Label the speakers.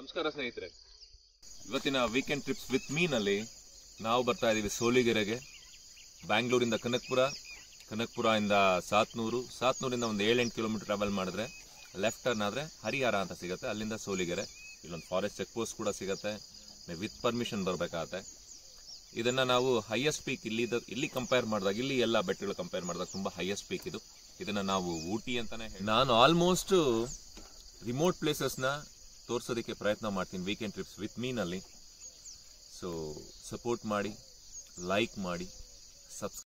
Speaker 1: ನಮಸ್ಕಾರ ಸ್ನೇಹಿತರೆ. ಇವತ್ತಿನ ವೀಕೆಂಡ್ ಟ್ರಿಪ್ಸ್ ವಿತ್ ಮೀನಲ್ಲಿ ನಾವು ಬರ್ತಾ ಇದ್ದೀವಿ ಸೋಲಿಗೆರೆಗೆ, ಬ್ಯಾಂಗ್ಳೂರಿಂದ ಕನಕ್ಪುರ, ಕನಕಪುರದಿಂದ ಸಾತ್ನೂರು, ಸಾತ್ನೂರಿಂದ ಒಂದು ಏಳೆಂಟು ಕಿಲೋಮೀಟರ್ ಟ್ರಾವೆಲ್ ಮಾಡಿದ್ರೆ ಲೆಫ್ಟ್ ಟರ್ನ್ ಆದರೆ ಹರಿಹರ ಅಂತ ಸಿಗುತ್ತೆ, ಅಲ್ಲಿಂದ ಸೋಲಿಗೆರೆ. ಇಲ್ಲೊಂದು ಫಾರೆಸ್ಟ್ ಚೆಕ್ ಪೋಸ್ಟ್ ಕೂಡ ಸಿಗುತ್ತೆ ವಿತ್ ಪರ್ಮಿಷನ್ ಬರಬೇಕಾಗತ್ತೆ. ಇದನ್ನು ನಾವು ಹೈಯೆಸ್ಟ್ ಪೀಕ್ ಇಲ್ಲಿ ಇಲ್ಲಿ ಕಂಪೇರ್ ಮಾಡಿದಾಗ, ಇಲ್ಲಿ ಎಲ್ಲ ಬೆಟ್ಟಗಳು ಕಂಪೇರ್ ಮಾಡಿದಾಗ ತುಂಬ ಹೈಯೆಸ್ಟ್ ಪೀಕ್ ಇದು. ಇದನ್ನು ನಾವು ಊಟಿ ಹೇಳ್- ನಾನು ಆಲ್ಮೋಸ್ಟ್ ರಿಮೋಟ್ ಪ್ಲೇಸಸ್ನ ತೋರ್ಸೋದಕ್ಕೆ ಪ್ರಯತ್ನ ಮಾಡ್ತೀನಿ ವೀಕೆಂಡ್ ಟ್ರಿಪ್ಸ್ ವಿತ್ ಮೀನಲ್ಲಿ ಸೊ ಸಪೋರ್ಟ್ ಮಾಡಿ ಲೈಕ್ ಮಾಡಿ ಸಬ್ಸ್ಕ್ರೈಬ್